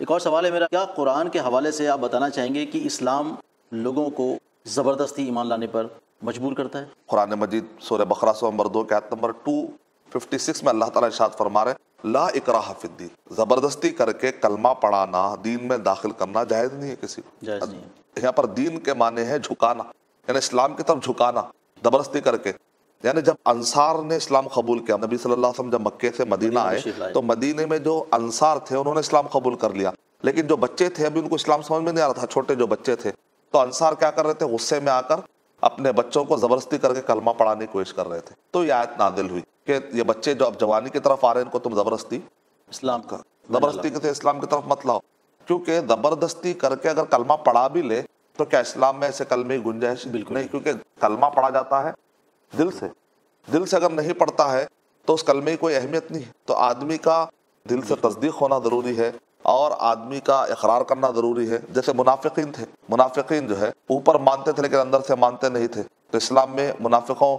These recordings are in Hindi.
एक और सवाल है मेरा। क्या कुरान के हवाले से आप बताना चाहेंगे कि इस्लाम लोगों को ज़बरदस्ती ईमान लाने पर मजबूर करता है? कुरान मजीद सूर्य बकरा सौ नंबर दो के आयत नंबर टू फिफ्टी सिक्स में अल्लाह ताला इरशाद फरमा रहे ला इकराह फिद्दीन ज़बरदस्ती करके कलमा पढ़ाना दीन में दाखिल करना जायज़ नहीं है किसी को। जायज़ नहीं है। यहाँ पर दीन के माने हैं झुकाना यानी इस्लाम की तरफ़ झुकाना ज़बरदस्ती करके। यानी जब अंसार ने इस्लाम कबूल किया नबी सल्लल्लाहु अलैहि वसल्लम जब मक्के से मदीना आए तो मदीने में जो अंसार थे उन्होंने इस्लाम कबूल कर लिया। लेकिन जो बच्चे थे अभी उनको इस्लाम समझ में नहीं आ रहा था छोटे जो बच्चे थे। तो अंसार क्या कर रहे थे? गुस्से में आकर अपने बच्चों को ज़बरदस्ती करके कलमा पढ़ाने की कोशिश कर रहे थे। तो ये आयत नादिल हुई कि ये बच्चे जो अब जवानी की तरफ़ आ रहे हैं इनको तुम ज़बरदस्ती इस्लाम का ज़बरदस्ती के इस्लाम की तरफ़ मत लाओ। क्योंकि ज़बरदस्ती करके अगर कलमा पढ़ा भी ले तो क्या इस्लाम में ऐसे कलमे की गुंजाइश? बिल्कुल नहीं। क्योंकि कलमा पढ़ा जाता है दिल से। दिल से अगर नहीं पढ़ता है तो उस कलमे की कोई अहमियत नहीं है। तो आदमी का दिल से तस्दीक होना ज़रूरी है और आदमी का इकरार करना ज़रूरी है। जैसे मुनाफिकीन थे। मुनाफिकीन जो है ऊपर मानते थे लेकिन अंदर से मानते नहीं थे। तो इस्लाम में मुनाफिकों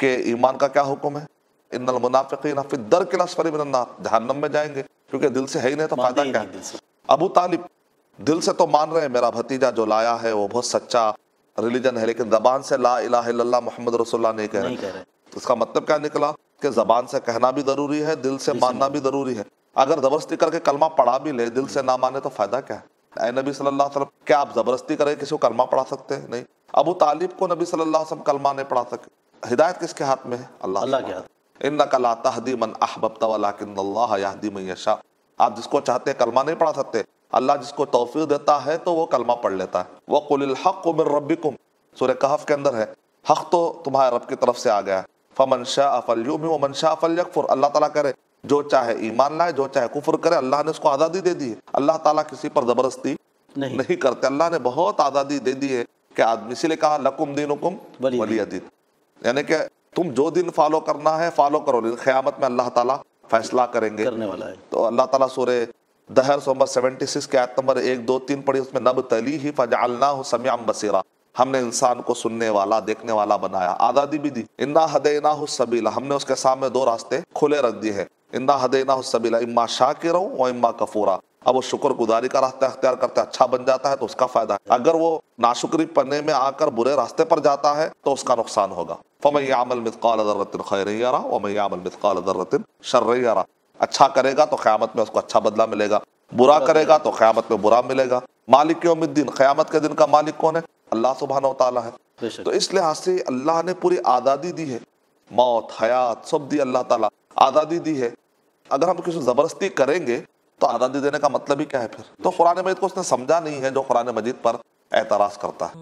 के ईमान का क्या हुक्म है? इन मुनाफिकीन फिर दर के लसफरी जहन्नम में जाएँगे क्योंकि दिल से है ही नहीं तो फ़ायदा क्या है? अबू तालिब दिल से तो मान रहे हैं मेरा भतीजा जो लाया है वो बहुत सच्चा रिलीजन है लेकिन जबान से ला इल्लल्लाह मोहम्मद रसूलुल्लाह नहीं कह रहे। नहीं कह रहे। तो इसका मतलब क्या निकला? कि जबान से कहना भी ज़रूरी है दिल से मानना भी ज़रूरी है। अगर ज़बरदस्ती करके कलमा पढ़ा भी ले दिल से ना माने तो फ़ायदा क्या है? नबी सल्लल्लाहु अलैहि वसल्लम क्या आप ज़बरदस्ती करके किसी को कलमा पढ़ा सकते हैं? नहीं। अबू तालिब को नबी सल्लल्लाहु अलैहि वसल्लम कलमा नहीं पढ़ा सके। हिदायत किसके हाथ में है? अल्लाह अल्लाह के हाथ। इन्नका ला तहदी मन अहबब्ता वलाकिन अल्लाह यहदी मन आप जिसको चाहते हैं कलमा नहीं पढ़ा सकते अल्लाह जिसको तोफ़ी देता है तो वो कलमा पढ़ लेता है। वह कुल हक मिन रब्बिकुम। सूर्य कहफ के अंदर है। हक तो तुम्हारे रब की तरफ़ से आ गया है। फमन शाह फल यूमिन व मन शाह फल यकफुर अल्लाह ताला करे जो चाहे ईमान लाए जो चाहे कुफर करे अल्लाह ने उसको आज़ादी दे दी है। अल्लाह ताला किसी पर ज़बरदस्ती नहीं। नहीं करते। अल्लाह ने बहुत आज़ादी दे दी है कि आदमी इसीलिए कहा लकुम दिन हुकुम वली दीन यानी कि तुम जो दिन फॉलो करना है फॉलो करो। लेकिन क़यामत में अल्लाह ताला फैसला करेंगे। करने वाला है। तो अल्लाह ताला सूरे दहर नंबर 76 के आयत नंबर एक, दो, तीन पढ़ी, उसमें नब तली ही फजालना हो समियाम बसीरा। हमने इंसान को सुनने वाला, देखने वाला बनाया, आज़ादी भी दी। इन्ना हदेना सबीला, हमने उसके सामने दो रास्ते खुले रख दिए हैं। इन्ना हदेना सबीला, इम्मा शाकिर व इम्मा कफूरा। अब वो शुक्र गुजारी का रास्ता अख्तियार करता है अच्छा बन जाता है तो उसका फ़ायदा है। अगर वो नाशुक्री पन्ने में आकर बुरे रास्ते पर जाता है तो उसका नुकसान होगा। फमई आमल मिसकाल दर्रतिन खैर यारा वमई आमल मिसकाल दर्रतिन शर्र यारा। अच्छा करेगा तो क़यामत में उसको अच्छा बदला मिलेगा। बुरा करेगा तो क़्यामत में बुरा मिलेगा। मालिक यौमिद्दीन क़्यामत के दिन का मालिक कौन है? अल्लाह सुबहान है। तो इस लिहाज से अल्लाह ने पूरी आज़ादी दी है। मौत हयात सब दी अल्लाह ताला आज़ादी दी है। अगर हम किसी ज़बरदस्ती करेंगे तो आज़ादी देने का मतलब ही क्या है फिर? तो कुरान मजीद को उसने समझा नहीं है जो कुरान मजीद पर एतराज़ करता है।